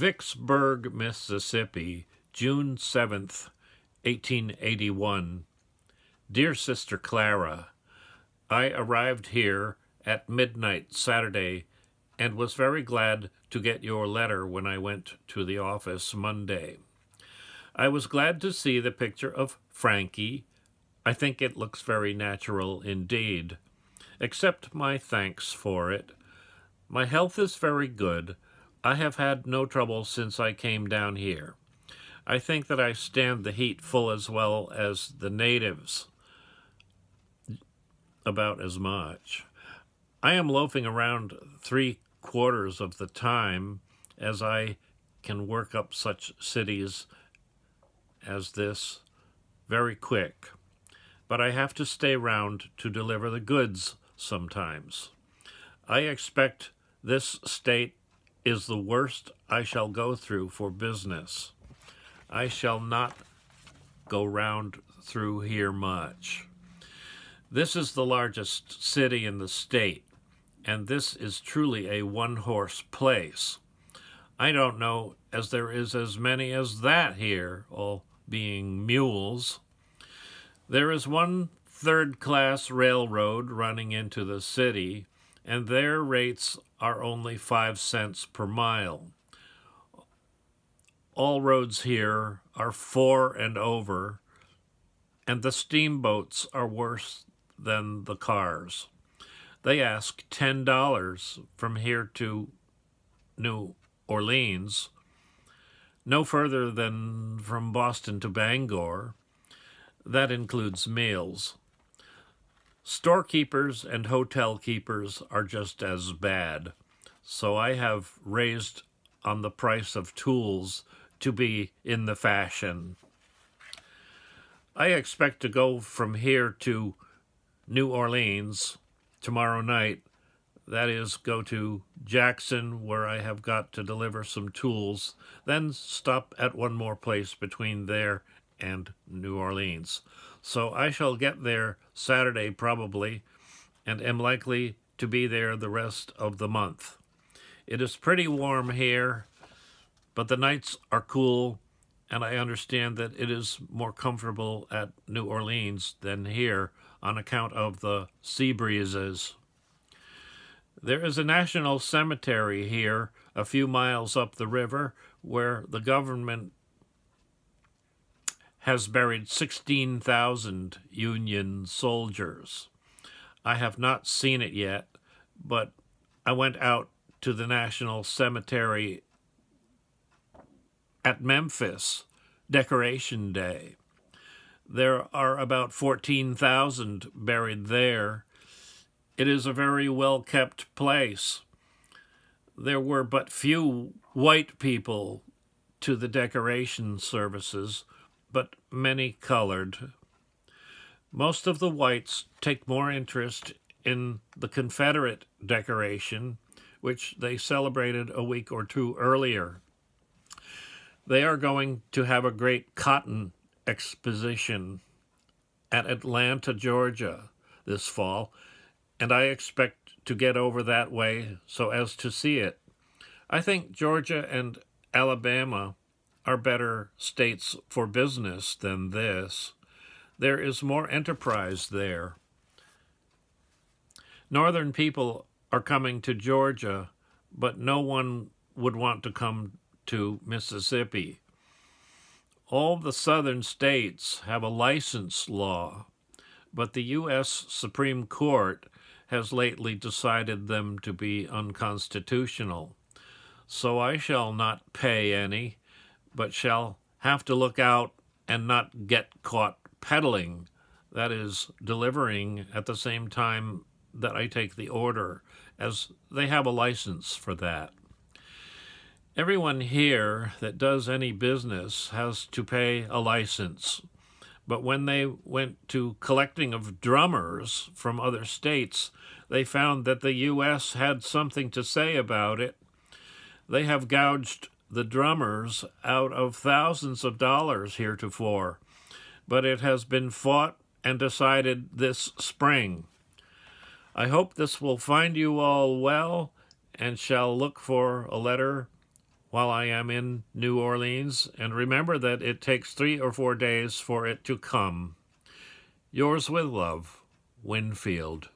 Vicksburg, Mississippi, June 7th, 1881. Dear Sister Clara, I arrived here at midnight Saturday and was very glad to get your letter when I went to the office Monday. I was glad to see the picture of Frankie. I think it looks very natural indeed. Accept my thanks for it. My health is very good. I have had no trouble since I came down here. I think that I stand the heat full as well as the natives, about as much. I am loafing around three quarters of the time as I can work up such cities as this very quick. But I have to stay round to deliver the goods sometimes. I expect this state is the worst I shall go through for business. I shall not go round through here much. This is the largest city in the state, and this is truly a one-horse place. I don't know as there is as many as that here, all being mules. There is one third-class railroad running into the city, and their rates are only five cents per mile. All roads here are four and over, and the steamboats are worse than the cars. They ask $10 from here to New Orleans, no further than from Boston to Bangor. That includes meals. Storekeepers and hotel keepers are just as bad, so I have raised on the price of tools to be in the fashion. I expect to go from here to New Orleans tomorrow night. That is, go to Jackson, where I have got to deliver some tools, then stop at one more place between there and New Orleans. So I shall get there Saturday probably, and am likely to be there the rest of the month. It is pretty warm here, but the nights are cool, and I understand that it is more comfortable at New Orleans than here on account of the sea breezes. There is a national cemetery here a few miles up the river where the government has buried 16,000 Union soldiers. I have not seen it yet, but I went out to the National Cemetery at Memphis, Decoration Day. There are about 14,000 buried there. It is a very well kept place. There were but few white people to the decoration services, but many colored. Most of the whites take more interest in the Confederate decoration, which they celebrated a week or two earlier. They are going to have a great cotton exposition at Atlanta, Georgia this fall, and I expect to get over that way so as to see it. I think Georgia and Alabama are better states for business than this. There is more enterprise there. Northern people are coming to Georgia, but no one would want to come to Mississippi all the southern states have a license law, but the U.S. Supreme Court has lately decided them to be unconstitutional. So I shall not pay any, but shall have to look out and not get caught peddling, that is, delivering at the same time that I take the order, as they have a license for that. Everyone here that does any business has to pay a license. But when they went to collecting of drummers from other states, they found that the U.S. had something to say about it. They have gouged the drummers out of thousands of dollars heretofore, but it has been fought and decided this spring. I hope this will find you all well and shall look for a letter while I am in New Orleans, and remember that it takes three or four days for it to come. Yours with love, Winfield.